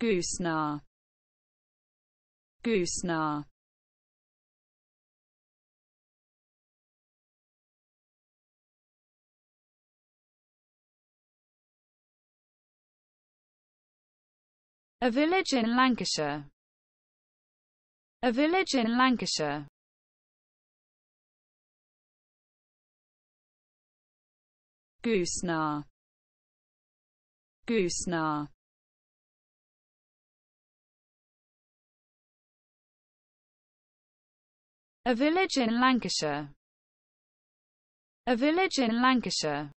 Goosnargh Goosnargh A village in Lancashire. A village in Lancashire. Goosnargh Goosnargh A village in Lancashire. A village in Lancashire.